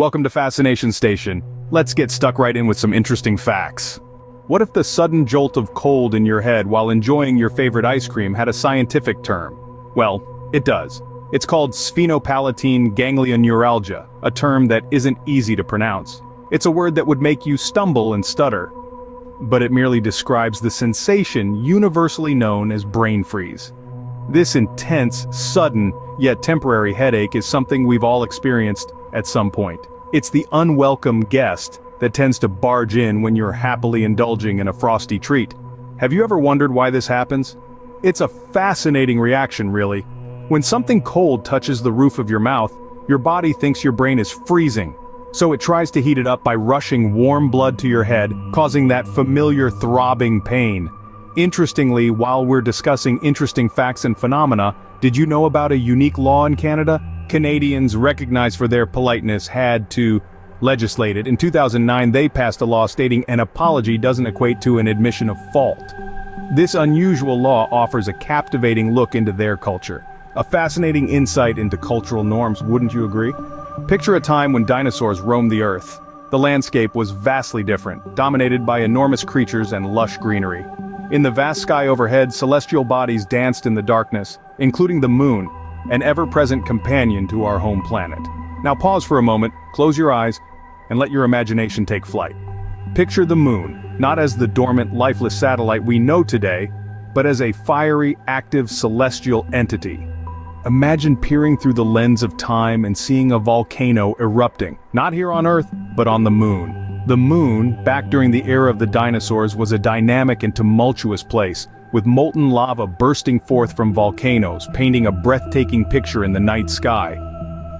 Welcome to Fascination Station. Let's get stuck right in with some interesting facts. What if the sudden jolt of cold in your head while enjoying your favorite ice cream had a scientific term? Well, it does. It's called sphenopalatine ganglioneuralgia, a term that isn't easy to pronounce. It's a word that would make you stumble and stutter. But it merely describes the sensation universally known as brain freeze. This intense, sudden, yet temporary headache is something we've all experienced at some point. It's the unwelcome guest that tends to barge in when you're happily indulging in a frosty treat. Have you ever wondered why this happens? It's a fascinating reaction really. When something cold touches the roof of your mouth, your body thinks your brain is freezing. So it tries to heat it up by rushing warm blood to your head, causing that familiar throbbing pain. Interestingly, while we're discussing interesting facts and phenomena, did you know about a unique law in Canada? Canadians recognized for their politeness had to legislate it. In 2009 they passed a law stating an apology doesn't equate to an admission of fault. This unusual law offers a captivating look into their culture. A fascinating insight into cultural norms, wouldn't you agree? Picture a time when dinosaurs roamed the earth. The landscape was vastly different, dominated by enormous creatures and lush greenery. In the vast sky overhead, celestial bodies danced in the darkness, including the moon, an ever-present companion to our home planet. Now pause for a moment, close your eyes, and let your imagination take flight. Picture the moon, not as the dormant, lifeless satellite we know today, but as a fiery, active celestial entity. Imagine peering through the lens of time and seeing a volcano erupting, not here on Earth, but on the moon. The moon, back during the era of the dinosaurs was a dynamic and tumultuous place, with molten lava bursting forth from volcanoes, painting a breathtaking picture in the night sky.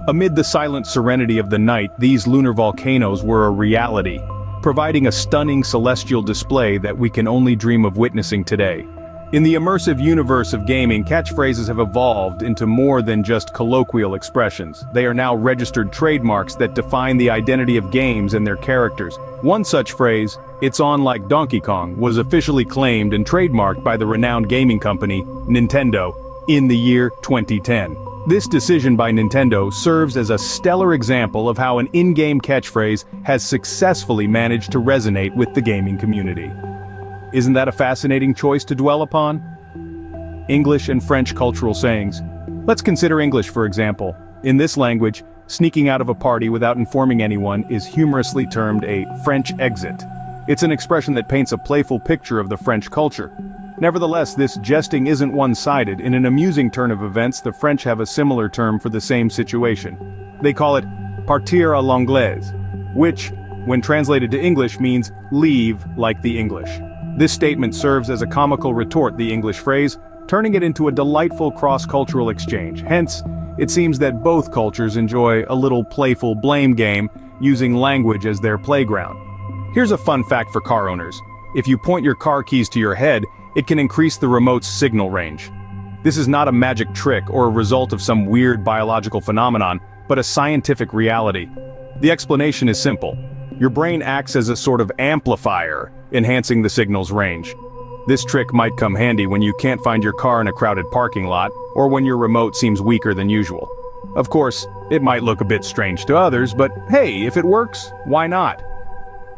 Amid the silent serenity of the night, these lunar volcanoes were a reality, providing a stunning celestial display that we can only dream of witnessing today. In the immersive universe of gaming, catchphrases have evolved into more than just colloquial expressions. They are now registered trademarks that define the identity of games and their characters. One such phrase, it's on like Donkey Kong, was officially claimed and trademarked by the renowned gaming company, Nintendo, in the year 2010. This decision by Nintendo serves as a stellar example of how an in-game catchphrase has successfully managed to resonate with the gaming community. Isn't that a fascinating choice to dwell upon? English and French cultural sayings. Let's consider English for example. In this language, sneaking out of a party without informing anyone is humorously termed a French exit. It's an expression that paints a playful picture of the French culture. Nevertheless, this jesting isn't one-sided. In an amusing turn of events, the French have a similar term for the same situation. They call it partir à l'anglaise, which, when translated to English means leave like the English. This statement serves as a comical retort the English phrase, turning it into a delightful cross-cultural exchange. Hence, it seems that both cultures enjoy a little playful blame game, using language as their playground. Here's a fun fact for car owners. If you point your car keys to your head, it can increase the remote's signal range. This is not a magic trick or a result of some weird biological phenomenon, but a scientific reality. The explanation is simple. Your brain acts as a sort of amplifier, enhancing the signal's range. This trick might come handy when you can't find your car in a crowded parking lot, or when your remote seems weaker than usual. Of course, it might look a bit strange to others, but hey, if it works, why not?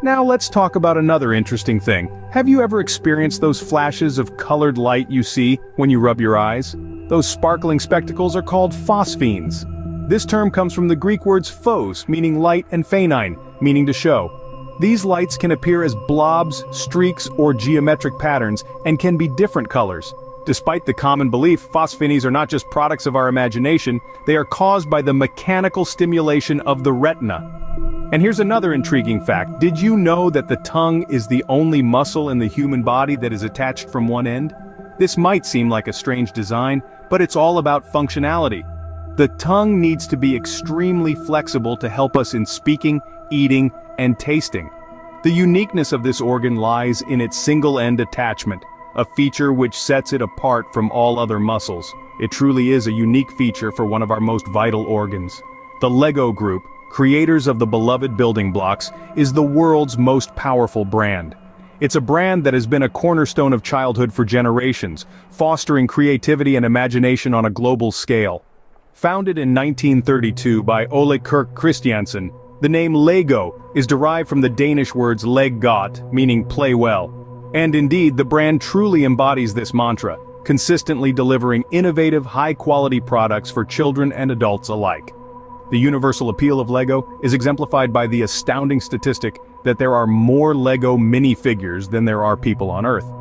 Now let's talk about another interesting thing. Have you ever experienced those flashes of colored light you see when you rub your eyes? Those sparkling spectacles are called phosphenes. This term comes from the Greek words phos, meaning light, and phanein, meaning to show. These lights can appear as blobs, streaks, or geometric patterns, and can be different colors. Despite the common belief, phosphenes are not just products of our imagination, they are caused by the mechanical stimulation of the retina. And here's another intriguing fact. Did you know that the tongue is the only muscle in the human body that is attached from one end? This might seem like a strange design, but it's all about functionality. The tongue needs to be extremely flexible to help us in speaking, eating, and tasting. The uniqueness of this organ lies in its single-end attachment, a feature which sets it apart from all other muscles. It truly is a unique feature for one of our most vital organs. The LEGO Group, creators of the beloved building blocks, is the world's most powerful brand. It's a brand that has been a cornerstone of childhood for generations, fostering creativity and imagination on a global scale. Founded in 1932 by Ole Kirk Christiansen, The name Lego is derived from the Danish words leg godt, meaning play well. And indeed, the brand truly embodies this mantra, consistently delivering innovative, high-quality products for children and adults alike. The universal appeal of LEGO is exemplified by the astounding statistic that there are more LEGO minifigures than there are people on Earth.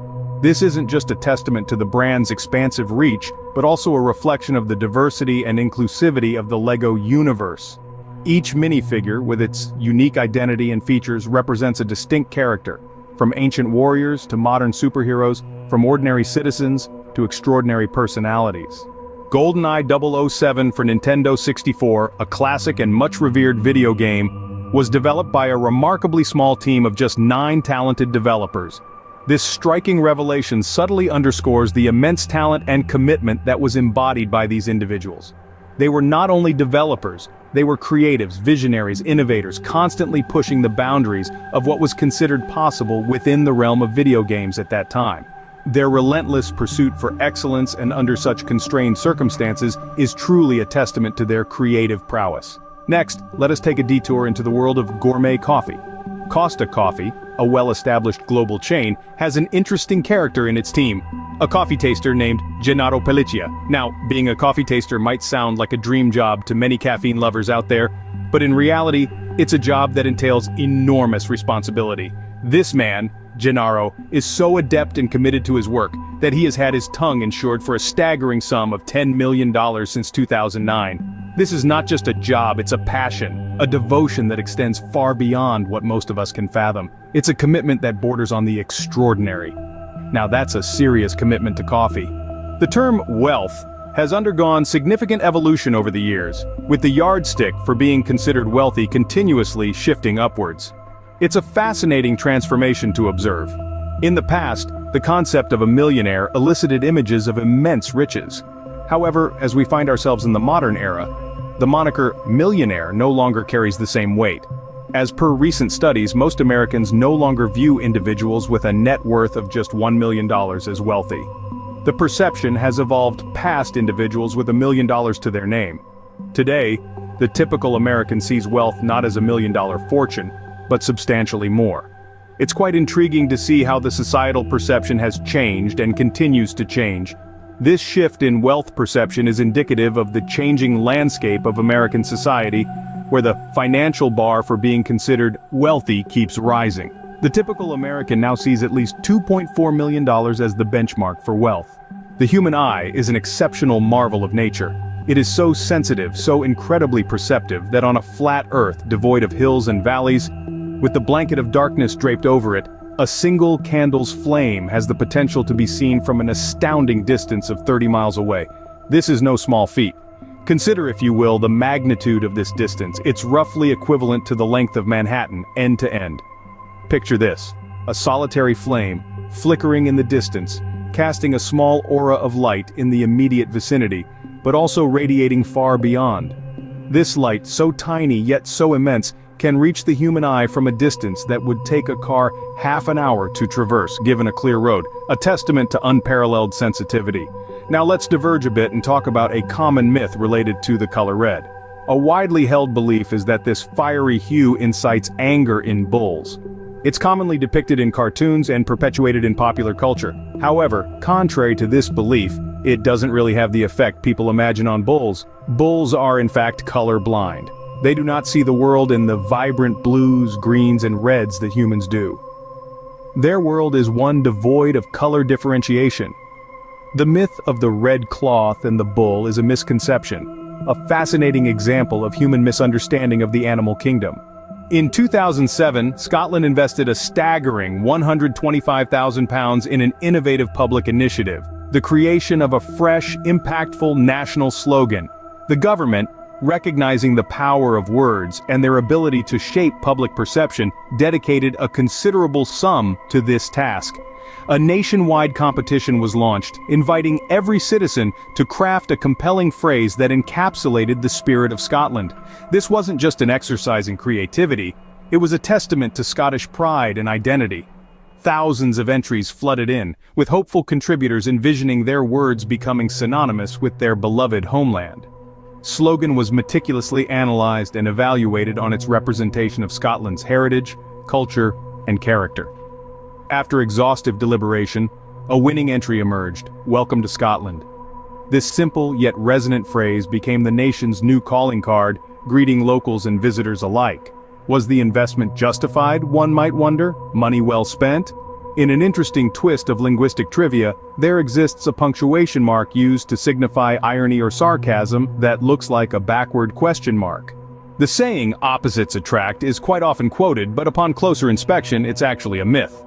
This isn't just a testament to the brand's expansive reach, but also a reflection of the diversity and inclusivity of the LEGO universe. Each minifigure, with its unique identity and features, represents a distinct character, from ancient warriors to modern superheroes, from ordinary citizens to extraordinary personalities. GoldenEye 007 for Nintendo 64, a classic and much revered video game, was developed by a remarkably small team of just nine talented developers. This striking revelation subtly underscores the immense talent and commitment that was embodied by these individuals. They were not only developers, they were creatives, visionaries, innovators, constantly pushing the boundaries of what was considered possible within the realm of video games at that time. Their relentless pursuit for excellence and under such constrained circumstances is truly a testament to their creative prowess. Next, let us take a detour into the world of gourmet coffee. Costa Coffee, a well-established global chain, has an interesting character in its team, a coffee taster named Gennaro Pelliccia. Now, being a coffee taster might sound like a dream job to many caffeine lovers out there, but in reality, it's a job that entails enormous responsibility. This man, Gennaro, is so adept and committed to his work that he has had his tongue insured for a staggering sum of $10 million since 2009. This is not just a job, it's a passion, a devotion that extends far beyond what most of us can fathom. It's a commitment that borders on the extraordinary. Now that's a serious commitment to coffee. The term wealth has undergone significant evolution over the years, with the yardstick for being considered wealthy continuously shifting upwards. It's a fascinating transformation to observe. In the past, the concept of a millionaire elicited images of immense riches. However, as we find ourselves in the modern era, the moniker millionaire no longer carries the same weight. As per recent studies, most Americans no longer view individuals with a net worth of just $1 million as wealthy. The perception has evolved past individuals with a million dollars to their name. Today, the typical American sees wealth not as a million dollar fortune, but substantially more. It's quite intriguing to see how the societal perception has changed and continues to change, this shift in wealth perception is indicative of the changing landscape of American society, where the financial bar for being considered wealthy keeps rising. The typical American now sees at least $2.4 million as the benchmark for wealth. The human eye is an exceptional marvel of nature. It is so sensitive, so incredibly perceptive that on a flat earth devoid of hills and valleys, with the blanket of darkness draped over it, a single candle's flame has the potential to be seen from an astounding distance of 30 miles away. This is no small feat. Consider, if you will, the magnitude of this distance. It's roughly equivalent to the length of Manhattan, end to end. Picture this. A solitary flame, flickering in the distance, casting a small aura of light in the immediate vicinity, but also radiating far beyond. This light, so tiny yet so immense, can reach the human eye from a distance that would take a car half an hour to traverse given a clear road, a testament to unparalleled sensitivity. Now let's diverge a bit and talk about a common myth related to the color red. A widely held belief is that this fiery hue incites anger in bulls. It's commonly depicted in cartoons and perpetuated in popular culture. However, contrary to this belief, it doesn't really have the effect people imagine on bulls. Bulls are in fact color blind. They do not see the world in the vibrant blues, greens, and reds that humans do. Their world is one devoid of color differentiation. The myth of the red cloth and the bull is a misconception, a fascinating example of human misunderstanding of the animal kingdom. In 2007, Scotland invested a staggering £125,000 in an innovative public initiative, the creation of a fresh, impactful national slogan. The government, recognizing the power of words and their ability to shape public perception, dedicated a considerable sum to this task. A nationwide competition was launched, inviting every citizen to craft a compelling phrase that encapsulated the spirit of Scotland. This wasn't just an exercise in creativity, it was a testament to Scottish pride and identity. Thousands of entries flooded in, with hopeful contributors envisioning their words becoming synonymous with their beloved homeland. Slogan was meticulously analyzed and evaluated on its representation of Scotland's heritage, culture, and character. After exhaustive deliberation, a winning entry emerged, Welcome to Scotland. This simple yet resonant phrase became the nation's new calling card, greeting locals and visitors alike. Was the investment justified, one might wonder? Money well spent? In an interesting twist of linguistic trivia, there exists a punctuation mark used to signify irony or sarcasm that looks like a backward question mark. The saying, opposites attract, is quite often quoted, but upon closer inspection it's actually a myth.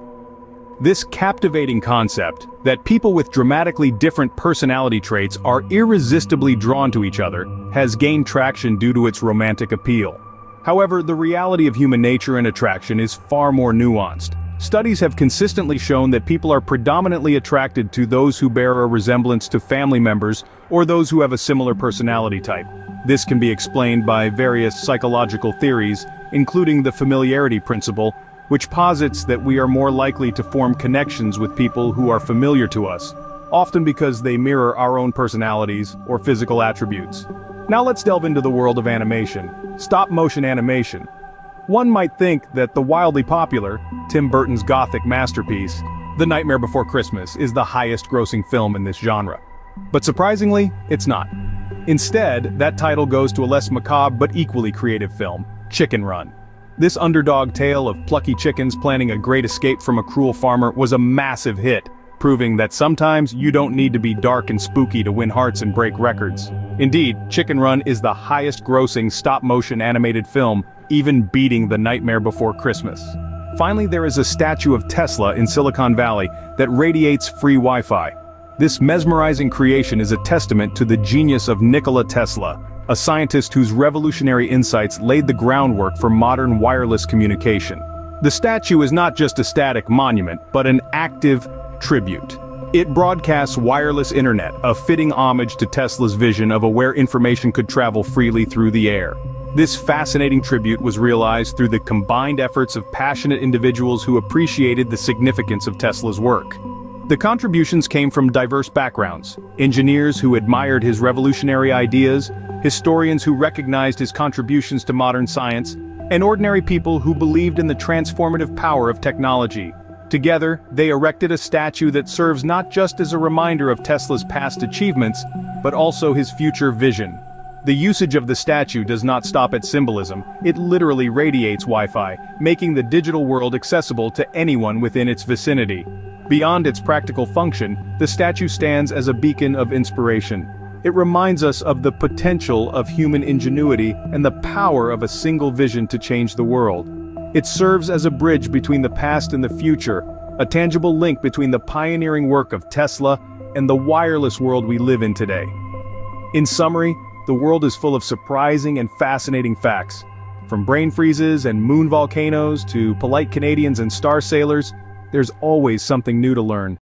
This captivating concept, that people with dramatically different personality traits are irresistibly drawn to each other, has gained traction due to its romantic appeal. However, the reality of human nature and attraction is far more nuanced. Studies have consistently shown that people are predominantly attracted to those who bear a resemblance to family members or those who have a similar personality type. This can be explained by various psychological theories, including the familiarity principle, which posits that we are more likely to form connections with people who are familiar to us, often because they mirror our own personalities or physical attributes. Now let's delve into the world of animation, stop-motion animation. One might think that the wildly popular, Tim Burton's gothic masterpiece, The Nightmare Before Christmas is the highest-grossing film in this genre. But surprisingly, it's not. Instead, that title goes to a less macabre but equally creative film, Chicken Run. This underdog tale of plucky chickens planning a great escape from a cruel farmer was a massive hit, proving that sometimes you don't need to be dark and spooky to win hearts and break records. Indeed, Chicken Run is the highest-grossing stop-motion animated film, even beating The Nightmare Before Christmas. Finally there is a statue of Tesla in Silicon Valley that radiates free Wi-Fi. This mesmerizing creation is a testament to the genius of Nikola Tesla, a scientist whose revolutionary insights laid the groundwork for modern wireless communication. The statue is not just a static monument, but an active tribute. It broadcasts wireless internet, a fitting homage to Tesla's vision of a where information could travel freely through the air. This fascinating tribute was realized through the combined efforts of passionate individuals who appreciated the significance of Tesla's work. The contributions came from diverse backgrounds, engineers who admired his revolutionary ideas, historians who recognized his contributions to modern science, and ordinary people who believed in the transformative power of technology. Together, they erected a statue that serves not just as a reminder of Tesla's past achievements, but also his future vision. The usage of the statue does not stop at symbolism, it literally radiates Wi-Fi, making the digital world accessible to anyone within its vicinity. Beyond its practical function, the statue stands as a beacon of inspiration. It reminds us of the potential of human ingenuity and the power of a single vision to change the world. It serves as a bridge between the past and the future, a tangible link between the pioneering work of Tesla and the wireless world we live in today. In summary, the world is full of surprising and fascinating facts. From brain freezes and moon volcanoes to polite Canadians and star sailors, there's always something new to learn.